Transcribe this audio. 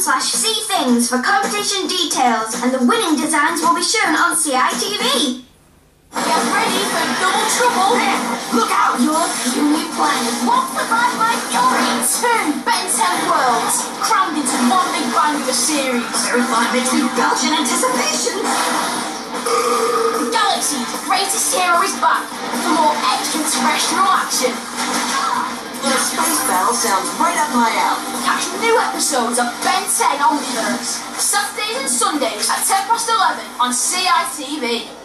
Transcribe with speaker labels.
Speaker 1: slash see things for competition details and the winning designs will be shown on CITV.
Speaker 2: Get ready for double trouble! Look out! Your puny planet wants to fight like fury! Two Ben 10 worlds crammed into one big bang of a series.
Speaker 3: Terrified makes me belch in anticipation.
Speaker 2: The galaxy's greatest hero is back for more extraterrestrial action.
Speaker 3: The space battle sounds right up my alley.
Speaker 2: Catch new episodes of 10 Omniverse, Saturdays and Sundays at 10 past 11 on CITV.